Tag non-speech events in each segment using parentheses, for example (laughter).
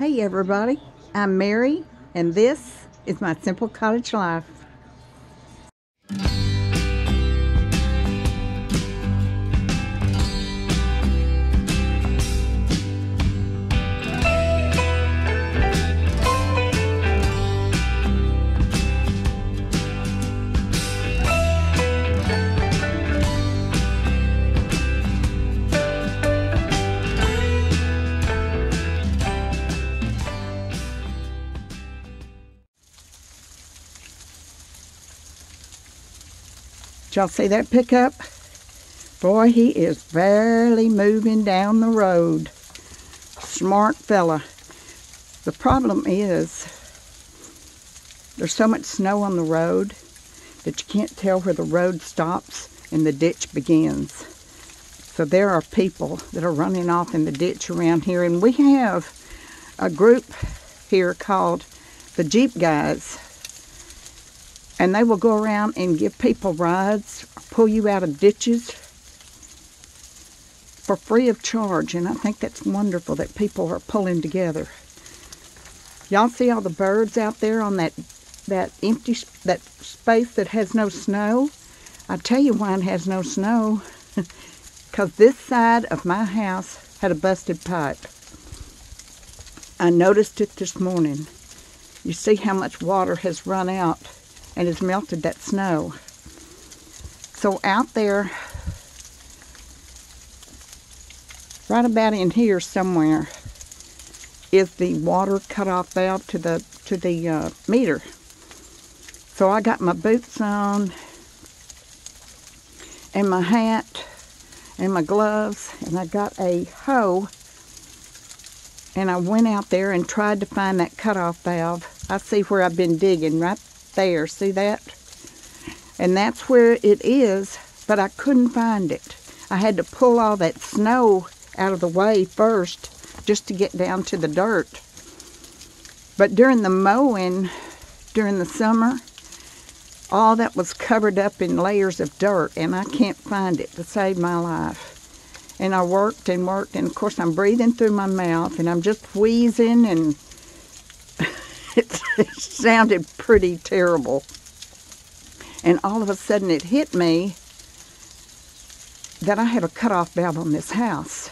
Hey everybody, I'm Mary, and this is my simple cottage life. Y'all see that pickup? Boy, he is barely moving down the road. Smart fella. The problem is there's so much snow on the road that you can't tell where the road stops and the ditch begins. So there are people that are running off in the ditch around here, and we have a group here called the Jeep Guys and they will go around and give people rides, pull you out of ditches for free of charge. And I think that's wonderful that people are pulling together. Y'all see all the birds out there on that that empty that space that has no snow? I tell you why it has no snow. (laughs) Because this side of my house had a busted pipe. I noticed it this morning. You see how much water has run out and has melted that snow. So out there, right about in here somewhere, is the water cutoff valve to the to the uh, meter. So I got my boots on and my hat and my gloves and I got a hoe and I went out there and tried to find that cutoff valve. I see where I've been digging right there. See that? And that's where it is, but I couldn't find it. I had to pull all that snow out of the way first just to get down to the dirt. But during the mowing, during the summer, all that was covered up in layers of dirt, and I can't find it to save my life. And I worked and worked, and of course I'm breathing through my mouth, and I'm just wheezing and it, (laughs) sounded pretty terrible. And all of a sudden it hit me that I have a cutoff valve on this house.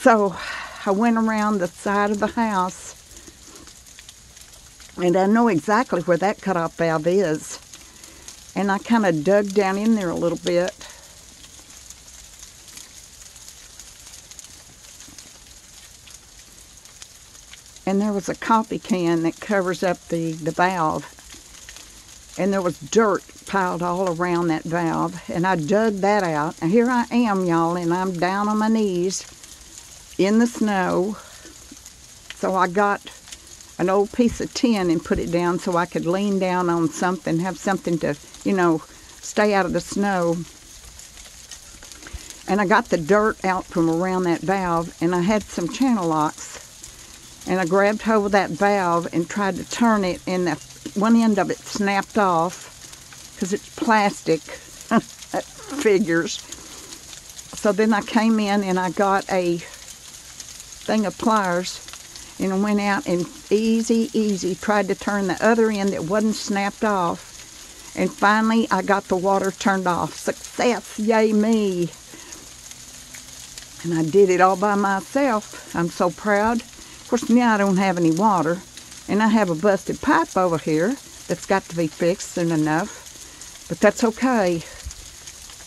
So I went around the side of the house and I know exactly where that cutoff valve is. And I kind of dug down in there a little bit and there was a coffee can that covers up the, the valve. And there was dirt piled all around that valve. And I dug that out. And here I am, y'all, and I'm down on my knees in the snow. So I got an old piece of tin and put it down so I could lean down on something, have something to, you know, stay out of the snow. And I got the dirt out from around that valve, and I had some channel locks and I grabbed hold of that valve and tried to turn it and the one end of it snapped off because it's plastic. (laughs) Figures. So then I came in and I got a thing of pliers and I went out and easy easy tried to turn the other end that wasn't snapped off. And finally I got the water turned off. Success! Yay me! And I did it all by myself. I'm so proud course, now I don't have any water, and I have a busted pipe over here that's got to be fixed soon enough, but that's okay.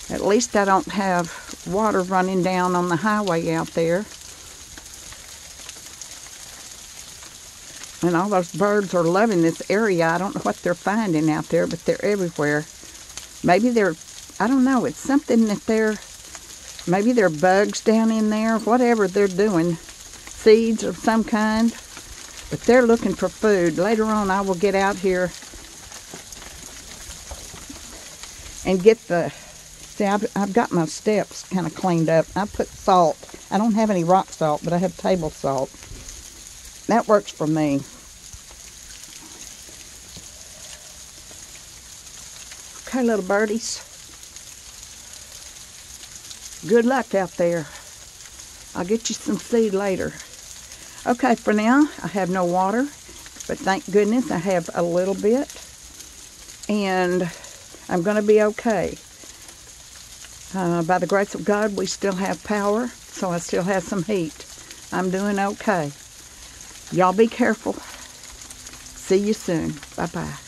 At least I don't have water running down on the highway out there. And all those birds are loving this area. I don't know what they're finding out there, but they're everywhere. Maybe they're, I don't know, it's something that they're, maybe they're bugs down in there, whatever they're doing seeds of some kind. But they're looking for food. Later on, I will get out here and get the... See, I've, I've got my steps kind of cleaned up. I put salt. I don't have any rock salt, but I have table salt. That works for me. Okay, little birdies. Good luck out there. I'll get you some seed later. Okay, for now, I have no water, but thank goodness I have a little bit. And I'm going to be okay. Uh, by the grace of God, we still have power, so I still have some heat. I'm doing okay. Y'all be careful. See you soon. Bye bye.